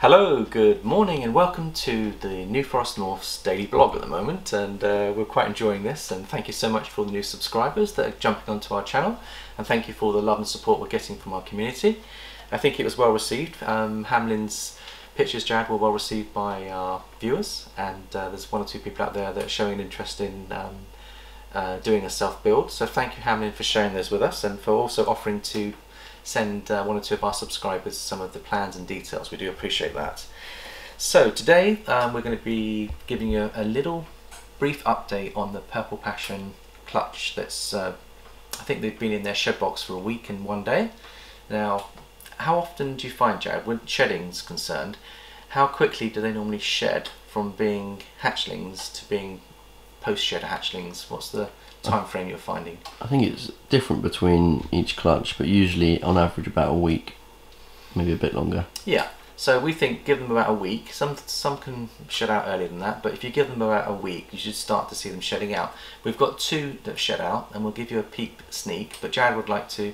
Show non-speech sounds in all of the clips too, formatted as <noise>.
Hello, good morning, and welcome to the New Forest Morphs daily blog at the moment. And uh, we're quite enjoying this. And thank you so much for the new subscribers that are jumping onto our channel, and thank you for the love and support we're getting from our community. I think it was well received. Um, Hamlin's pictures, Jad, were well received by our viewers, and uh, there's one or two people out there that are showing interest in um, uh, doing a self build. So thank you, Hamlin, for sharing those with us, and for also offering to send uh, one or two of our subscribers some of the plans and details. We do appreciate that. So today um, we're going to be giving you a, little brief update on the Purple Passion clutch that's uh, I think they've been in their shed box for a week and one day. Now how often do you find Jared when shedding's concerned how quickly do they normally shed from being hatchlings to being post shed hatchlings? What's the time frame you're finding? I think it's different between each clutch, but usually on average about a week, maybe a bit longer. Yeah. So we think give them about a week. Some some can shed out earlier than that, but if you give them about a week, you should start to see them shedding out. We've got two that have shed out, and we'll give you a peep sneak. But Jared would like to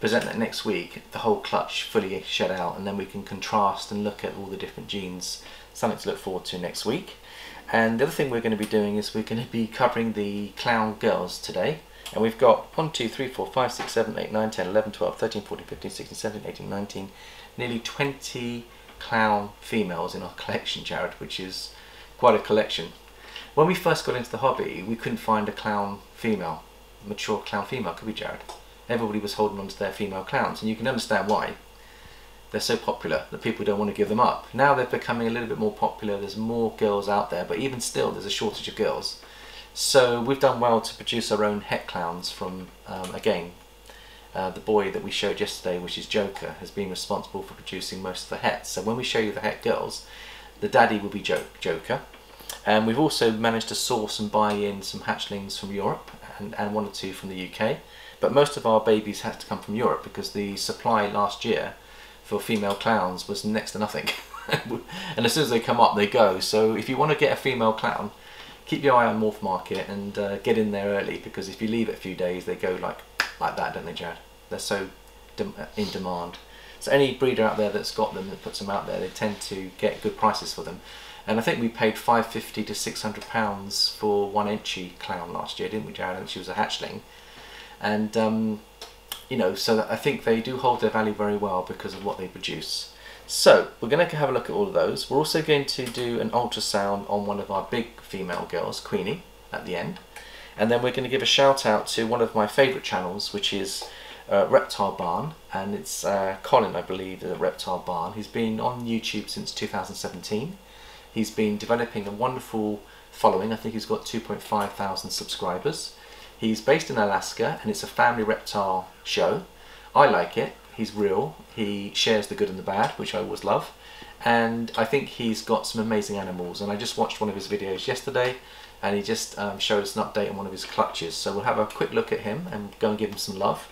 present that next week, the whole clutch fully shed out, and then we can contrast and look at all the different genes. Something to look forward to next week. And the other thing we're going to be doing is we're going to be covering the clown girls today. And we've got 1, 2, 3, 4, 5, 6, 7, 8, 9, 10, 11, 12, 13, 14, 15, 16, 17, 18, 19, nearly 20 clown females in our collection, Jared, which is quite a collection. When we first got into the hobby, we couldn't find a clown female, mature clown female, could we, Jared? Everybody was holding on to their female clowns, and you can understand why they're so popular that people don't want to give them up. Now they're becoming a little bit more popular, there's more girls out there, but even still there's a shortage of girls. So we've done well to produce our own het clowns from, um, again, uh, the boy that we showed yesterday, which is Joker, has been responsible for producing most of the hets. So when we show you the het girls, the daddy will be Joker. And we've also managed to source and buy in some hatchlings from Europe and, and one or two from the UK. But most of our babies had to come from Europe because the supply last year for female clowns was next to nothing. <laughs> and as soon as they come up, they go. So if you want to get a female clown, keep your eye on Morph Market and uh, get in there early because if you leave it a few days, they go like like that, don't they, Jared? They're so de in demand. So any breeder out there that's got them that puts them out there, they tend to get good prices for them. And I think we paid 550 to 600 pounds for one Enchi clown last year, didn't we, Jared? And she was a hatchling. And um, you know, so I think they do hold their value very well because of what they produce. So we're going to have a look at all of those. We're also going to do an ultrasound on one of our big female girls, Queenie, at the end. And then we're going to give a shout out to one of my favourite channels, which is uh, Reptile Barn. And it's uh, Colin, I believe, at Reptile Barn. He's been on YouTube since 2017. He's been developing a wonderful following. I think he's got 2.5 thousand subscribers. He's based in Alaska and it's a family reptile show. I like it. He's real. He shares the good and the bad, which I always love. And I think he's got some amazing animals. And I just watched one of his videos yesterday and he just um, showed us an update on one of his clutches. So we'll have a quick look at him and go and give him some love.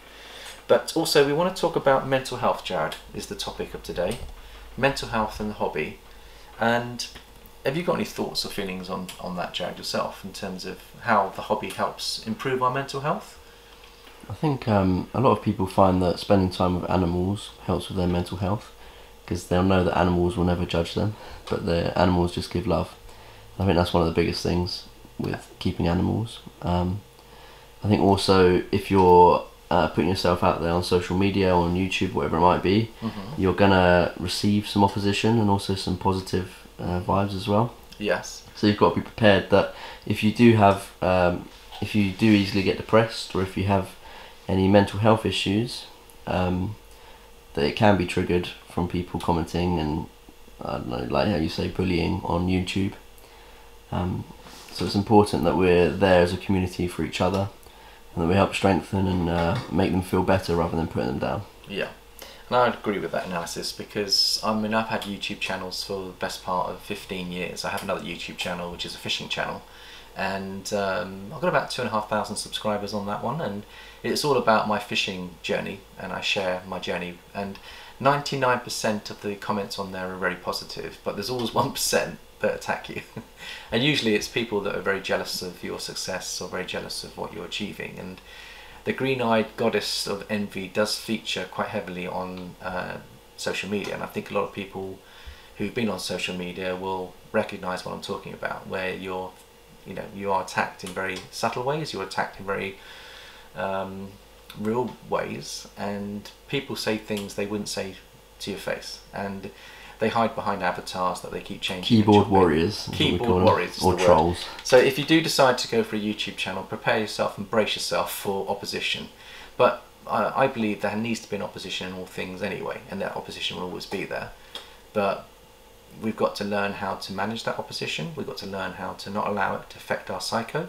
But also we want to talk about mental health, Jared, is the topic of today. Mental health and the hobby. And have you got any thoughts or feelings on, on that, Jared, yourself, in terms of how the hobby helps improve our mental health? I think um, a lot of people find that spending time with animals helps with their mental health because they'll know that animals will never judge them, but the animals just give love. I think that's one of the biggest things with keeping animals. Um, I think also if you're uh, putting yourself out there on social media, on YouTube, whatever it might be, mm-hmm. you're gonna receive some opposition and also some positive uh, vibes as well. Yes. So you've got to be prepared that if you do have, um, if you do easily get depressed, or if you have any mental health issues, um, that it can be triggered from people commenting and I don't know, like how you say, bullying on YouTube. Um, so it's important that we're there as a community for each other, and that we help strengthen and uh, make them feel better rather than putting them down. Yeah. And I agree with that analysis because I mean I've had YouTube channels for the best part of 15 years. I have another YouTube channel which is a fishing channel and um, I've got about two and a half thousand subscribers on that one and it's all about my fishing journey and I share my journey and 99% of the comments on there are very positive but there's always 1% that attack you. <laughs> And usually it's people that are very jealous of your success or very jealous of what you're achieving. And the green-eyed goddess of envy does feature quite heavily on uh, social media, and I think a lot of people who've been on social media will recognize what I'm talking about, where you're, you know, you are attacked in very subtle ways, you're attacked in very um, real ways, and people say things they wouldn't say to your face, and they hide behind avatars that they keep changing. Keyboard warriors. is what we Keyboard warriors Or the word. trolls. So if you do decide to go for a YouTube channel, prepare yourself and brace yourself for opposition. But I, I believe there needs to be an opposition in all things anyway, and that opposition will always be there. But we've got to learn how to manage that opposition. We've got to learn how to not allow it to affect our psycho,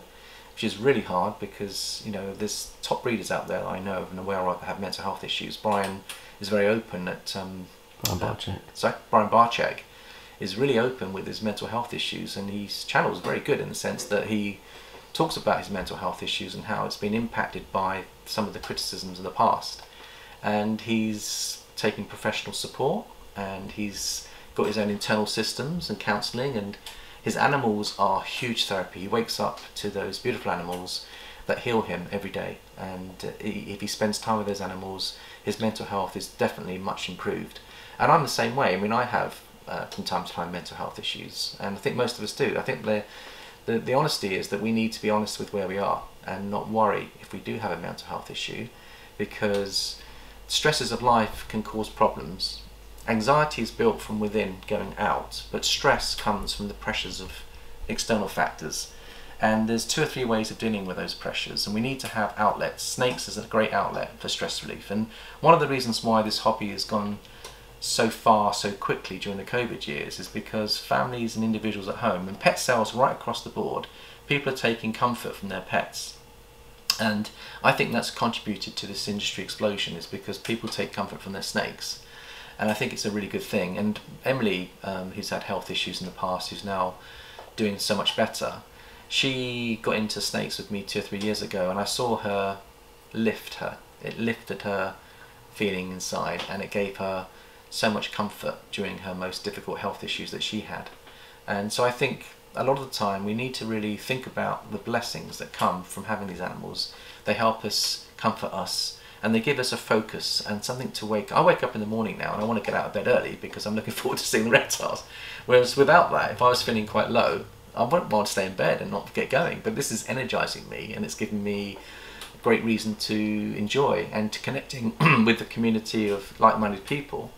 which is really hard because you know there's top readers out there that I know of and aware of that have mental health issues. Brian is very open at um, Brian Barczyk. so Brian Barczyk is really open with his mental health issues, and his channel is very good in the sense that he talks about his mental health issues and how it's been impacted by some of the criticisms of the past. And he's taking professional support, and he's got his own internal systems and counselling, and his animals are huge therapy. He wakes up to those beautiful animals that heal him every day, and uh, if he spends time with those animals, his mental health is definitely much improved. And I'm the same way. I mean, I have uh, from time to time mental health issues, and I think most of us do. I think the, the the honesty is that we need to be honest with where we are and not worry if we do have a mental health issue, because stresses of life can cause problems. Anxiety is built from within, going out, but stress comes from the pressures of external factors. And there's two or three ways of dealing with those pressures, and we need to have outlets. Snakes is a great outlet for stress relief, and one of the reasons why this hobby has gone so far so quickly during the COVID years is because families and individuals at home and pet sales right across the board, people are taking comfort from their pets. And I think that's contributed to this industry explosion is because people take comfort from their snakes. And I think it's a really good thing. And Emily, um, who's had health issues in the past, who's now doing so much better, she got into snakes with me two or three years ago, and I saw her lift her. It lifted her feeling inside, and it gave her so much comfort during her most difficult health issues that she had. And so I think a lot of the time we need to really think about the blessings that come from having these animals. They help us, comfort us, and they give us a focus and something to wake. I wake up in the morning now and I want to get out of bed early because I'm looking <laughs> forward to seeing the reptiles. Whereas without that, if I was feeling quite low, I wouldn't want to stay in bed and not get going. But this is energizing me and it's giving me a great reason to enjoy and to connecting <clears throat> with the community of like-minded people.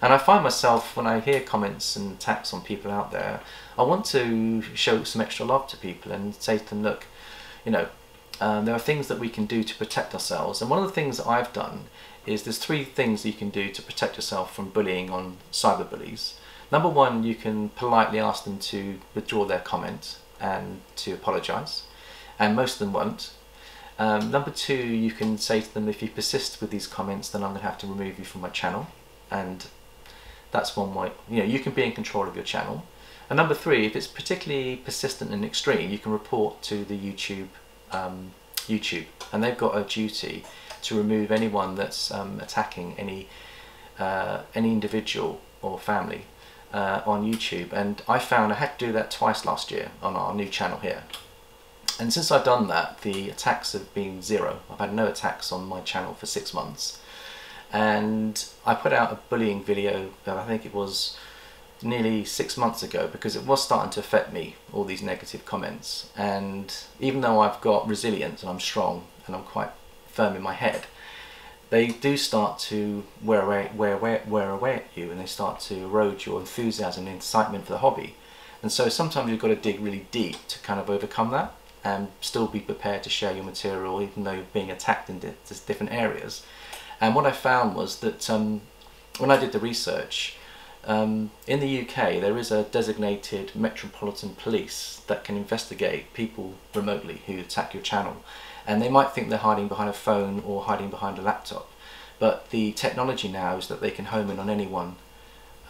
And I find myself when I hear comments and attacks on people out there, I want to show some extra love to people and say to them, look, you know, um, there are things that we can do to protect ourselves. And one of the things that I've done is there's three things you can do to protect yourself from bullying on cyberbullies. Number one, you can politely ask them to withdraw their comment and to apologise, and most of them won't. Um, number two, you can say to them, if you persist with these comments, then I'm going to have to remove you from my channel, and that's one way. You know, you can be in control of your channel. And number three, if it's particularly persistent and extreme, you can report to the YouTube, um, YouTube, and they've got a duty to remove anyone that's um, attacking any uh, any individual or family uh, on YouTube. And I found I had to do that twice last year on our new channel here. And since I've done that, the attacks have been zero. I've had no attacks on my channel for six months. And I put out a bullying video, that I think it was nearly six months ago, because it was starting to affect me, all these negative comments. And even though I've got resilience and I'm strong and I'm quite firm in my head, they do start to wear away, wear away, wear away at you and they start to erode your enthusiasm and excitement for the hobby. And so sometimes you've got to dig really deep to kind of overcome that and still be prepared to share your material even though you're being attacked in di- different areas. And what I found was that um, when I did the research, um, in the UK there is a designated metropolitan police that can investigate people remotely who attack your channel. And they might think they're hiding behind a phone or hiding behind a laptop. But the technology now is that they can home in on anyone,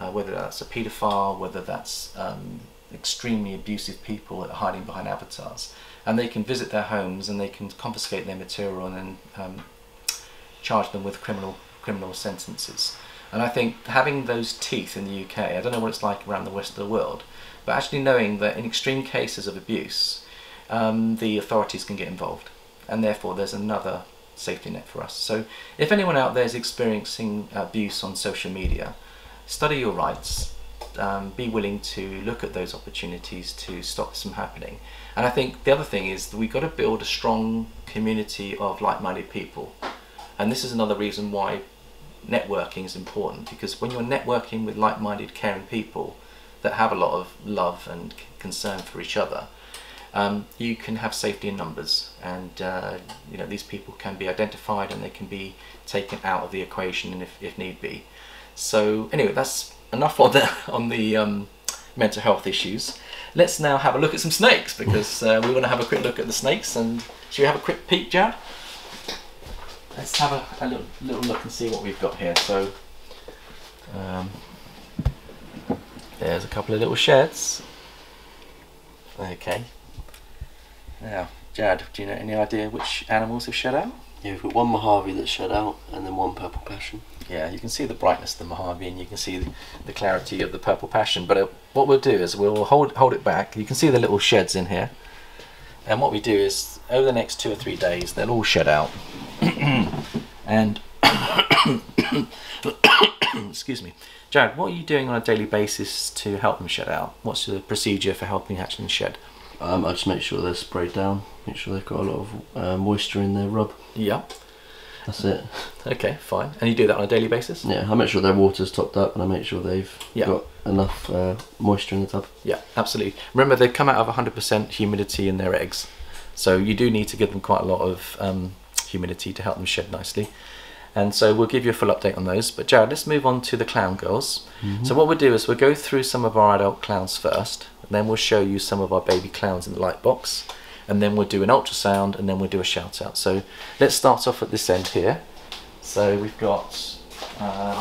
uh, whether that's a paedophile, whether that's um, extremely abusive people that are hiding behind avatars. And they can visit their homes and they can confiscate their material and then um, charge them with criminal criminal sentences. And I think having those teeth in the UK, I don't know what it's like around the rest of the world, but actually knowing that in extreme cases of abuse, um, the authorities can get involved, and therefore there's another safety net for us. So if anyone out there is experiencing abuse on social media, study your rights, um, be willing to look at those opportunities to stop this from happening. And I think the other thing is that we've got to build a strong community of like-minded people. And this is another reason why networking is important because when you're networking with like-minded caring people that have a lot of love and concern for each other um, you can have safety in numbers. And uh, you know these people can be identified and they can be taken out of the equation if, if need be. So anyway that's enough on the <laughs> on the um, mental health issues. Let's now have a look at some snakes because uh, we want to have a quick look at the snakes. And should we have a quick peek Jared? Let's have a, a little, little look and see what we've got here. So um, there's a couple of little sheds. Okay. Now, Jad, do you know any idea which animals have shed out? Yeah, we've got one Mojave that's shed out, and then one Purple Passion. Yeah, you can see the brightness of the Mojave, and you can see the, the clarity of the Purple Passion. But uh, what we'll do is we'll hold hold it back. You can see the little sheds in here. And what we do is, over the next two or three days, they'll all shed out. <coughs> and <coughs> excuse me, Jared, what are you doing on a daily basis to help them shed out? What's the procedure for helping hatchlings shed? Um, I just make sure they're sprayed down, make sure they've got a lot of uh, moisture in their rub. Yeah. That's it. Okay, fine. And you do that on a daily basis? Yeah, I make sure their water's topped up and I make sure they've Yeah. got enough uh, moisture in the tub. Yeah, absolutely. Remember, they come out of 100% humidity in their eggs, so you do need to give them quite a lot of um, humidity to help them shed nicely. And so we'll give you a full update on those. But Jared, let's move on to the clown girls. So what we'll do is we'll go through some of our adult clowns first, and then we'll show you some of our baby clowns in the light box, and then we'll do an ultrasound, and then we'll do a shout out. So let's start off at this end here. So we've got um,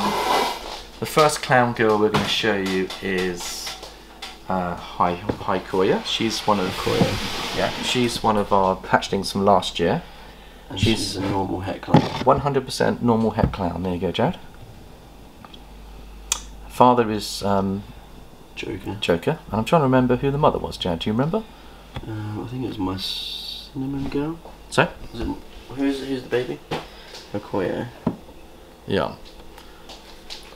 the first clown girl we're going to show you is uh, Hi Hi Koya. She's one of the Koya. yeah. She's one of our hatchlings from last year. And She's- she's, a normal het clown. 100% normal het clown. There you go, Jared. Father is um, Joker. Joker, and I'm trying to remember who the mother was. Jared, do you remember? Um, I think it was my cinnamon girl. So it, who's, who's the baby? Okoye. yeah,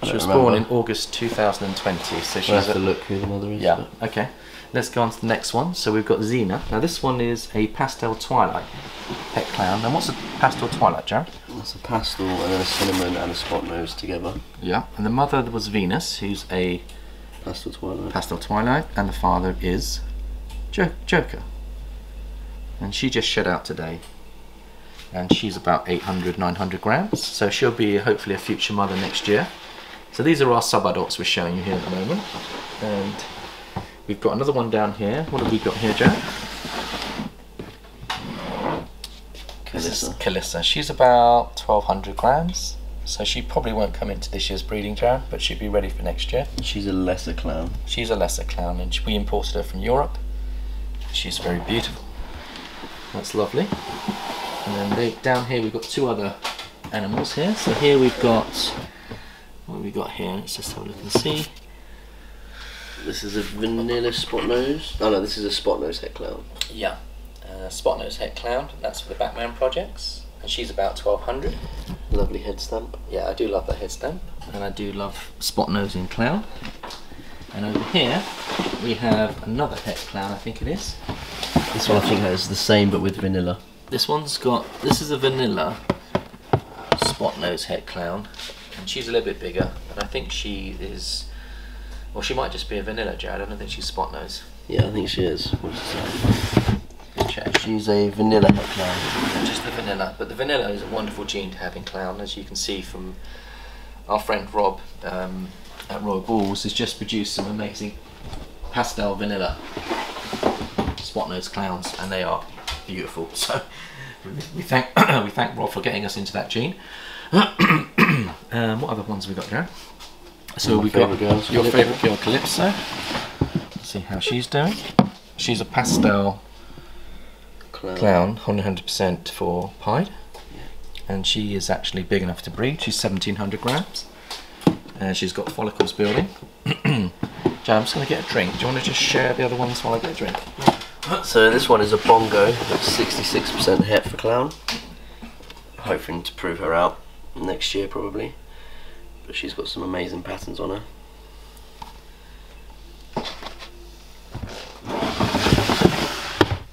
she was born in. August 2020. So she's have a, to look who the mother is. Yeah, okay. Let's go on to the next one. So we've got Xena. Now this one is a pastel twilight het clown. And what's a pastel twilight, Jared? That's a pastel and then a cinnamon and a spot nose together. Yeah. And the mother was Venus, who's a Pastel twilight. pastel twilight, and the father is jo- Joker. And she just shed out today. And she's about 800, 900 grams. So she'll be hopefully a future mother next year. So these are our sub-adults we're showing you here at the moment. And we've got another one down here. What have we got here, Jack? This is Calissa. Calissa. She's about 1200 grams. So she probably won't come into this year's breeding Jared, but she'll be ready for next year. She's a lesser clown. She's a lesser clown and we imported her from Europe. She's very beautiful. That's lovely. And then they, down here we've got two other animals here. So here we've got, what have we got here? Let's just have a look and see. This is a vanilla spot nose. Oh no, this is a spot nose het clown. Yeah. Uh, spot nose het clown. That's for the Batman projects. And she's about 1200. Lovely head stamp. Yeah, I do love that head stamp, and I do love spot nosing clown. And over here we have another het clown, I think it is. This one I think has the same but with vanilla. This one's got this is a vanilla spot nose het clown, and she's a little bit bigger, and I think she is. Well, she might just be a vanilla Jared. I don't think she's spot nose. Yeah, I think she is. What does it say? Check. She's a vanilla clown. Just the vanilla, but the vanilla is a wonderful gene to have in clown, as you can see from our friend Rob um, at Royal Balls has just produced some amazing pastel vanilla spot nose clowns, and they are beautiful. <laughs> So we thank <coughs> we thank Rob for getting us into that gene. <coughs> um, what other ones have we got there? So My we got girl's your favourite girl Calypso. Let's see how she's doing. She's a pastel Clown. clown, 100% for pied, and she is actually big enough to breed. She's 1700 grams, and she's got follicles building. <clears throat> Jan, I'm just going to get a drink. Do you want to just share the other ones while I get a drink? So this one is a bongo. That's 66% het for clown. Hoping to prove her out next year probably but she's got some amazing patterns on her.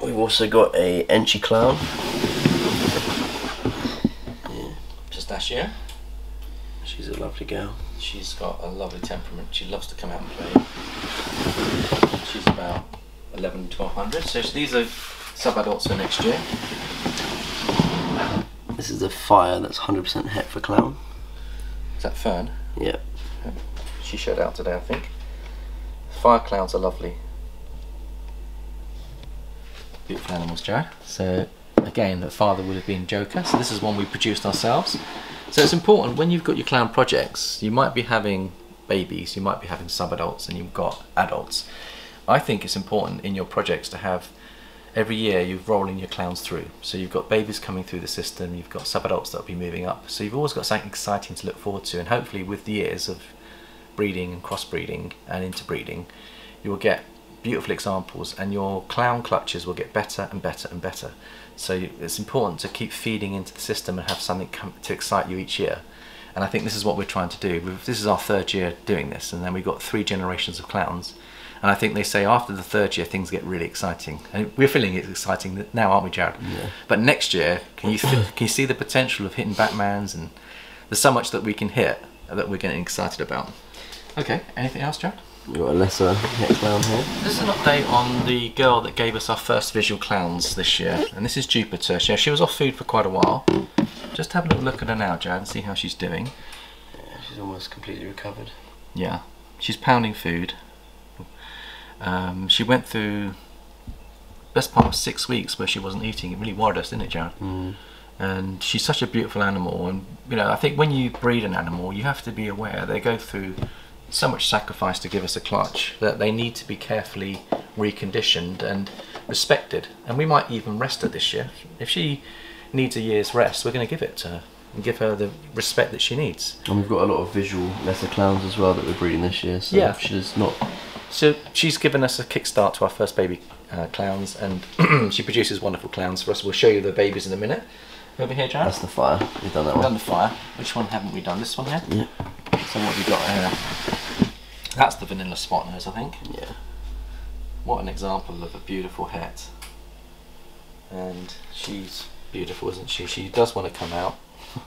We've also got a Enchi Clown. Yeah. Pistachio. She's a lovely girl. She's got a lovely temperament. She loves to come out and play. She's about 11, 1200. So these are sub-adults for next year. This is a fire that's 100% het for clown. Is that Fern? Yeah. She showed out today, I think. Fire clowns are lovely. Beautiful animals, Jared. So again, the father would have been Joker. So this is one we produced ourselves. So it's important when you've got your clown projects, you might be having babies, you might be having sub-adults, and you've got adults. I think it's important in your projects to have every year you're rolling your clowns through. So you've got babies coming through the system, you've got sub-adults that'll be moving up. So you've always got something exciting to look forward to, and hopefully with the years of breeding and crossbreeding and interbreeding, you will get beautiful examples, and your clown clutches will get better and better and better. So it's important to keep feeding into the system and have something to excite you each year. And I think this is what we're trying to do. This is our third year doing this, and then we've got three generations of clowns. And I think they say after the third year things get really exciting, and we're feeling it's exciting now, aren't we, Jared? Yeah. But next year, can you <coughs> th- can you see the potential of hitting Batman's, and there's so much that we can hit that we're getting excited about. Okay, anything else, Jared? We've got a lesser het clown here. This is an update on the girl that gave us our first visual clowns this year, and this is Jupiter. She, she was off food for quite a while. Just have a little look at her now, Jared, and see how she's doing. Yeah, she's almost completely recovered. Yeah, she's pounding food. Um, she went through best part of six weeks where she wasn't eating. It really worried us, didn't it, Jared? Mm. And she's such a beautiful animal, and you know, I think when you breed an animal, you have to be aware they go through so much sacrifice to give us a clutch that they need to be carefully reconditioned and respected. And we might even rest her this year. If she needs a year's rest, we're going to give it to her and give her the respect that she needs. And we've got a lot of visual lesser clowns as well that we're breeding this year. So Yeah. she's not. So she's given us a kickstart to our first baby uh, clowns, and <clears throat> she produces wonderful clowns for us. We'll show you the babies in a minute. Over here, Jared. That's the fire. We've done that We've done the fire. Which one haven't we done? This one here. Yeah. So what have we got here? That's the vanilla spot nose, I think. Yeah. What an example of a beautiful het. And she's beautiful, isn't she? She does want to come out. <laughs>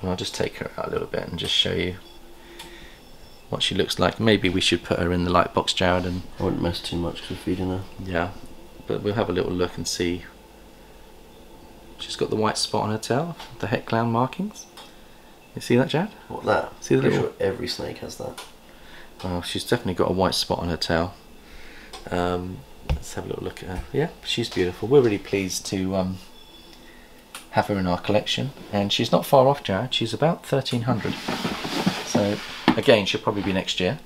And I'll just take her out a little bit and just show you what she looks like. Maybe we should put her in the light box, Jared, and I wouldn't mess too much because we're feeding her. yeah. But we'll have a little look and see. She's got the white spot on her tail, the het clown markings. You see that, Jared? What that? See the Pretty little- sure every snake has that. Well, she's definitely got a white spot on her tail. Um, let's have a little look at her. Yeah, she's beautiful. We're really pleased to um, have her in our collection, and she's not far off, Jared. She's about thirteen hundred. So again, she'll probably be next year.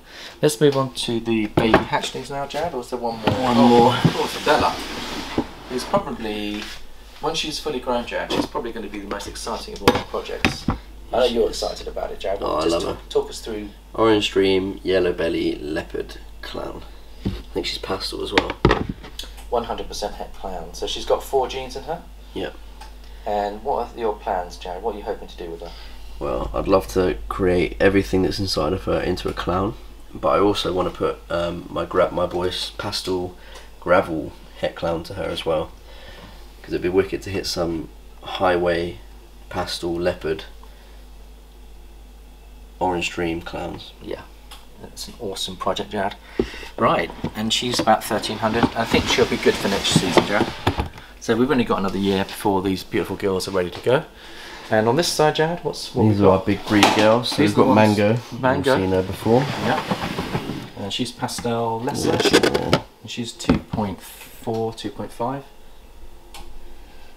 Let's move on to the baby hatchlings now, Jared. Or is there one more? One Oh, more. Of course, Bella is probably once she's fully grown, Jared. She's probably going to be the most exciting of all our projects. I know you're excited about it, Jared. Oh, I Just love talk, her. talk us through Orange dream, yellow belly, leopard, clown. I think she's pastel as well. 100% het clown. So she's got four genes in her. Yeah. And what are your plans, Jared? What are you hoping to do with her? Well, I'd love to create everything that's inside of her into a clown, but I also want to put um, my gra- my boy's pastel gravel het clown to her as well, because it'd be wicked to hit some highway pastel leopard orange dream clowns. Yeah. That's an awesome project, Jared. Right, and she's about 1300. I think she'll be good for next season, Jared. So we've only got another year before these beautiful girls are ready to go. And on this side, Jad, what's what These we've are our big breed girls. So These we've got are the ones- Mango. Mango. You've seen her before. Yeah. And she's pastel lesser. Yeah. And she's 2.4, 2.5.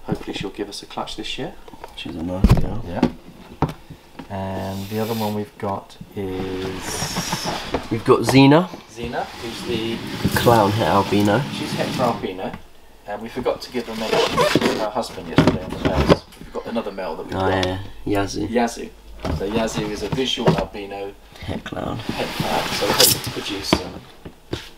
Hopefully she'll give us a clutch this year. She's a nice girl. Yeah. And the other one we've got is We've got Xena, Xena, who's the clown het albino. she's het for Albino, and we forgot to give a mention to her husband yesterday on the males. We've got another male that we've Oh got, yeah, Yazoo, Yazoo. So Yazoo is a visual albino het clown. het clown, so we're hoping to produce um,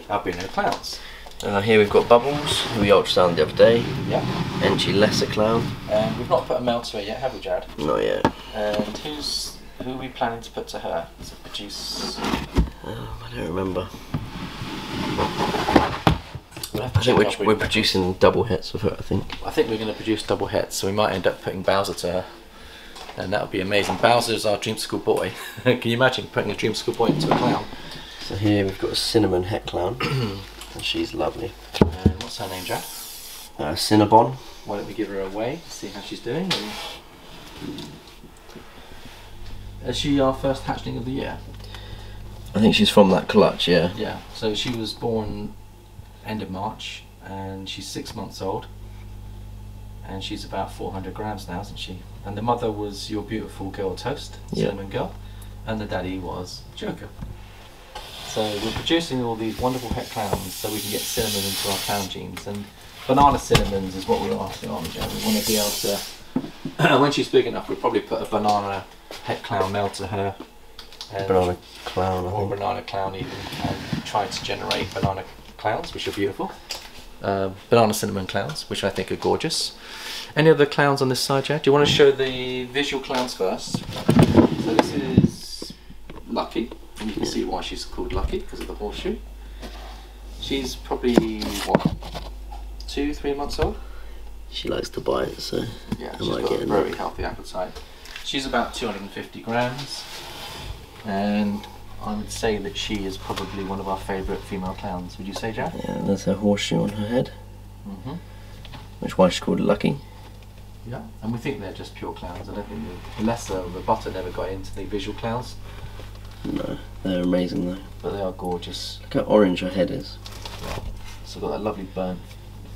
albino clowns. Uh, here we've got Bubbles, who we ultrasounded the other day. Yeah. Enchi lesser clown. And we've not put a male to her yet, have we, Jared? Not yet. And who's who are we planning to put to her to produce? Oh, I don't remember. We'll have to I think we're, we're producing double hits with her. I think. I think we're going to produce double hits, so we might end up putting Bowser to her. And that would be amazing. Bowser's our dream school boy. <laughs> Can you imagine putting a dream school boy into a clown? So here we've got a cinnamon het clown, <clears throat> and she's lovely. And what's her name, Jack? Uh, Cinnabon. Why don't we give her away, see how she's doing? And... Is she our first hatchling of the year? I think she's from that clutch. Yeah. Yeah. So she was born end of March, and she's six months old, and she's about 400 grams now, isn't she? And the mother was your beautiful girl toast, Yeah. cinnamon girl, and the daddy was Joker. So we're producing all these wonderful het clowns so we can get cinnamon into our clown genes, and banana cinnamons is what we're after, aren't we, Joe? We want to be able to. <clears throat> when she's big enough, we'll probably put a banana het clown male to her. Banana clown. Or banana clown even and try to generate banana clowns which are beautiful um, banana cinnamon clowns which I think are gorgeous any other clowns on this side Jack? do you want to show the visual clowns first so this is Lucky and you can see why she's called Lucky because of the horseshoe she's probably what two three months old She likes to bite, so yeah, I she's might got a a very look. healthy appetite. She's about 250 grams, and I would say that she is probably one of our favourite female clowns. Would you say, Jack? yeah, there's her horseshoe on her head, Mm-hmm. which is why she's called Lucky. Yeah. And we think they're just pure clowns. I don't think the, lesser, the butter never got into the visual clowns, No, they're amazing though. but they are gorgeous. Look how orange her head is. So got that lovely burnt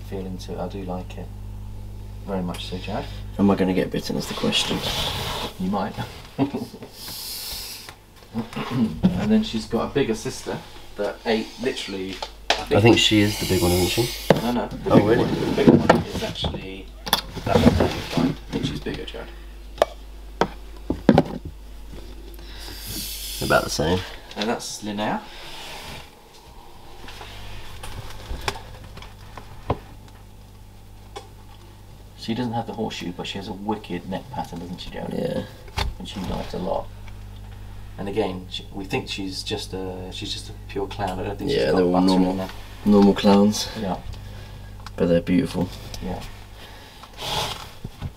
feeling to it. I do like it. Very much so, Jack. Am I going to get bitten? Is the question. You might. <laughs> <clears throat> and then she's got a bigger sister that ate literally. I think she is the big one, isn't she? No, no. The Oh, really? One, the bigger one is actually that one there you find. I think she's bigger, Jared. About the same. And that's Linnea. She doesn't have the horseshoe, but she has a wicked neck pattern, doesn't she, Jared? Yeah. And she likes a lot. And again, she, we think she's just a she's just a pure clown. I don't think she's Yeah, got they're all normal. Normal clowns, Yeah. but they're beautiful. Yeah.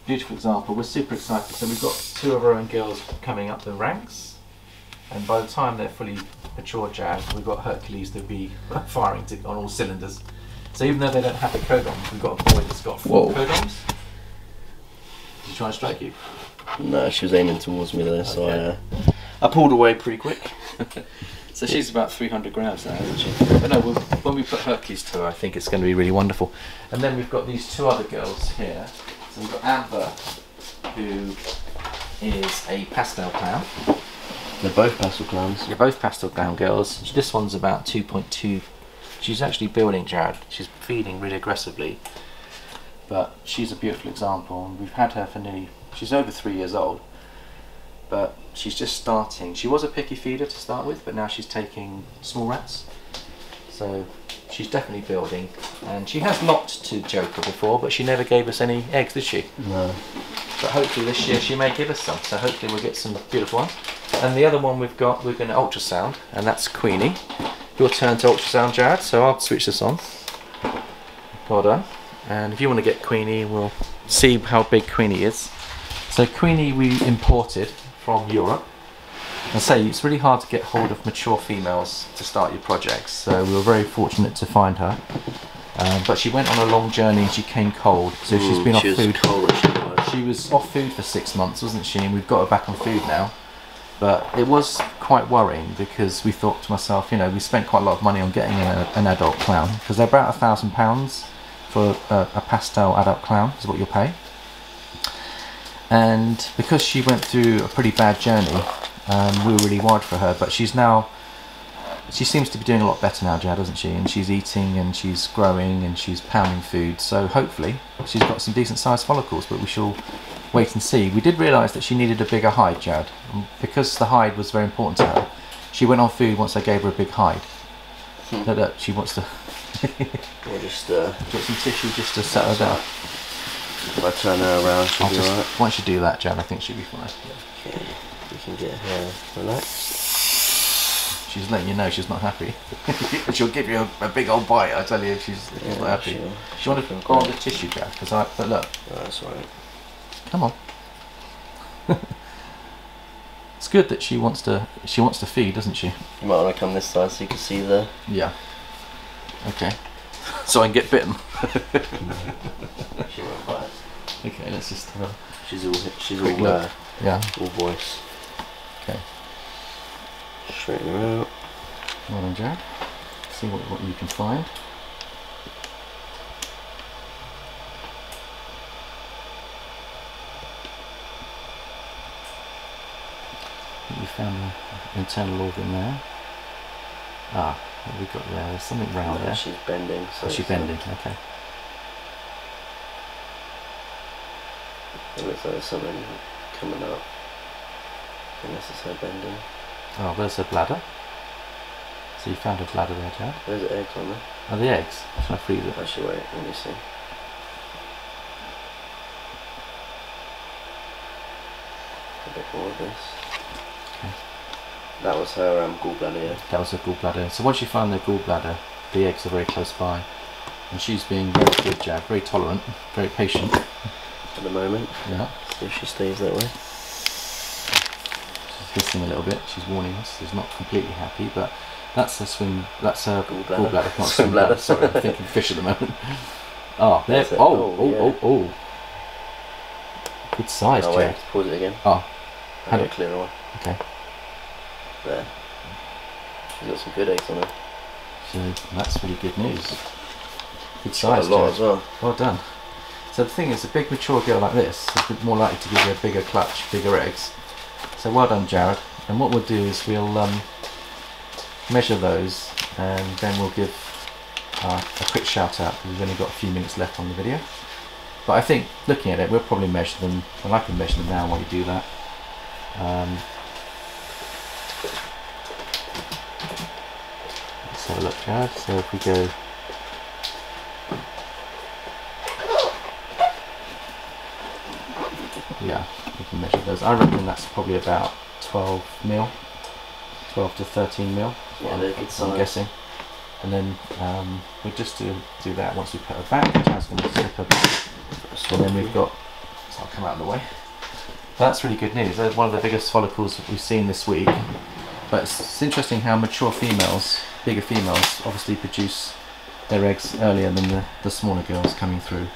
Beautiful example. We're super excited. So we've got two of our own girls coming up the ranks, and by the time they're fully mature, Jazz, we've got Hercules to be <laughs> firing to, on all cylinders. So even though they don't have the codoms, we've got a boy that's got four Whoa. codoms. Did he try and strike you? No, she was aiming towards me there, so I, uh, I pulled away pretty quick. <laughs> So she's about 300 grams now, isn't she? But no, we'll, when we put Hercules to her, I think it's going to be really wonderful. And then we've got these two other girls here. So we've got Amber, who is a pastel clown. They're both pastel clowns. They're both pastel clown girls. This one's about 2.2. She's actually building Jared. She's feeding really aggressively. But she's a beautiful example. And we've had her for nearly. She's over three years old. But she's just starting. She was a picky feeder to start with, but now she's taking small rats. So she's definitely building. And she has locked to Joker before, but she never gave us any eggs, did she? No. But hopefully this year she may give us some. So hopefully we'll get some beautiful ones. And the other one we've got, we're going to ultrasound, and that's Queenie. Your turn to ultrasound, Jared. So I'll switch this on. Well done. And if you want to get Queenie, we'll see how big Queenie is. So Queenie we imported from Europe. I say it's really hard to get hold of mature females to start your projects. So we were very fortunate to find her. Um, but she went on a long journey and she came cold. So she's been off she was food cold she died. she was off food for six months, wasn't she? And we've got her back on food now. But it was quite worrying because we thought to myself, you know, we spent quite a lot of money on getting an, an adult clown because they're about a thousand pounds for a, a pastel adult clown is what you'll pay. And because she went through a pretty bad journey, um, we were really worried for her. But she's now, she seems to be doing a lot better now, Jad, doesn't she? And she's eating and she's growing and she's pounding food. So hopefully she's got some decent sized follicles. But we shall wait and see. We did realise that she needed a bigger hide, Jad, and because the hide was very important to her. She went on food once I gave her a big hide. Look, look, she wants to We'll just, uh, <laughs> get some tissue just to set her down. If I turn her around, she'll I'll be just, alright. once you do that, Jan, I think she'll be fine. Okay, we can get her relaxed. she's letting you know she's not happy. <laughs> She'll give you a, a, big old bite. I tell you, if she's, she's Yeah, not happy. she'll- She want to she'll go on feel the tissue, Jack. Because I, but look, Oh, that's right. come on. <laughs> it's good that she wants to. She wants to feed, doesn't she? You might want to come this side so you can see the. Yeah. Okay. So I can get bitten. <laughs> She won't bite. Okay, let's just have a She's all. She's Quick all. look. Uh, yeah. all voice. Okay. Straighten her out. Well done, Jack. See what, what you can find. You found the internal organ there. Ah, what have we got there? There's something round No, there. She's bending. So Oh, she's uh, bending. Okay. It looks like there's something coming up. Unless it's her bending. Oh, there's her bladder. So you found her bladder there, Jack. There's eggs on there. Are the eggs. Shall I freeze it? Actually, wait. Let me see. A bit more of this. Okay. That was her um, gallbladder. Yeah. That was her gallbladder. So once you find the gallbladder, the eggs are very close by. And she's being very good, Jack. Very tolerant, very patient. At the moment. Yeah. See if she stays that way. She's hissing a little bit. She's warning us. She's not completely happy, but that's her swim. That's her Gallbladder. gallbladder, not Swim bladder. Sorry, I'm thinking fish at the moment. Oh, <laughs> there. Oh, Oh, oh, yeah. oh, oh. Good size, oh wait, Jack. pause it again. Oh, Had a clearer one. okay. There. She's got some good eggs on her. So that's really good news. Good size, a Jack. as well. Well done. So the thing is, a big mature girl like this is more likely to give you a bigger clutch, bigger eggs. So well done, Jared. And what we'll do is we'll um, measure those, and then we'll give uh, a quick shout out because we've only got a few minutes left on the video. But I think looking at it, we'll probably measure them. Well, I can measure them now while you do that. Um, let's have a look, Jared. So if we go Yeah, we can measure those. I reckon that's probably about 12 mil, 12 to 13 mil. Yeah, I'm- they're good I'm guessing. And then um, we just do do that once we put her back. Jazz going to slip her back, and then we've got. So I'll come out of the way. That's really good news. They're one of the biggest follicles that we've seen this week. But it's, it's interesting how mature females, bigger females, obviously produce their eggs earlier than the, the smaller girls coming through.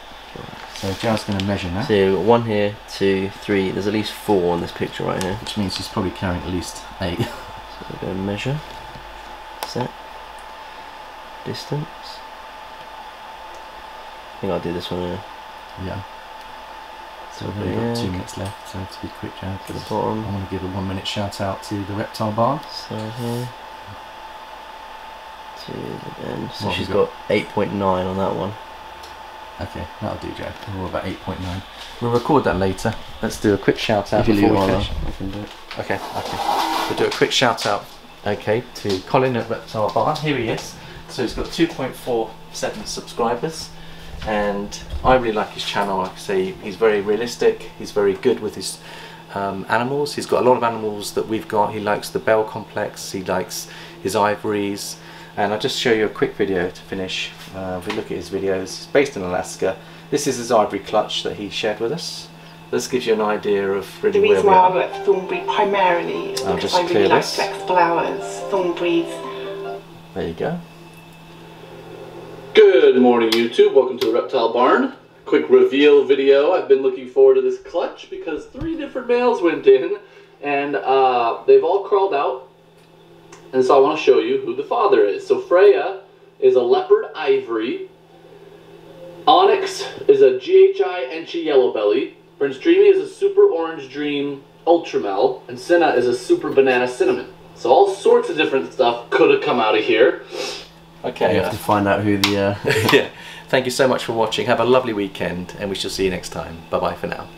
So Jazz going to measure now. So got one here, two, three. There's at least four on this picture right here. which means she's probably carrying at least eight. <laughs> So we're going to measure. Set. Distance. I think I'll do this one here. yeah. So we've only got two minutes left, so to be quick, Jared, To the bottom. I want to give a one minute shout out to the Reptile Barn. So here. To the end. So What she's we got 8.9 on that one. Okay, that'll do, Jared. We're about 8.9. We'll record that later. Let's do a quick shout out If you before we finish. I can do it. Okay, okay. We'll do a quick shout out, okay, to Colin at Reptile Barn. Here he is. So he's got 2.47 subscribers, and I really like his channel. Like I say, he's very realistic. He's very good with his um, animals. He's got a lot of animals that we've got. He likes the Bell Complex. He likes his ivories. And I'll just show you a quick video to finish. Uh, if we look at his videos, it's based in Alaska. This is his ivory clutch that he shared with us. This gives you an idea of really The reason why I work for Thornbury primarily is I'll because just I clear really like this. flexible hours. Thornbury's There you go. Good morning, YouTube. Welcome to the Reptile Barn. Quick reveal video. I've been looking forward to this clutch because three different males went in and uh, they've all crawled out. And so I want to show you who the father is. So Freya is a leopard ivory. Onyx is a GHI Enchi yellow belly. Prince Dreamy is a super orange dream ultramel. And Cinna is a super banana cinnamon. So all sorts of different stuff could have come out of here. Okay. You have to find out who the. Uh, <laughs> yeah. Thank you so much for watching. Have a lovely weekend, and we shall see you next time. Bye bye for now.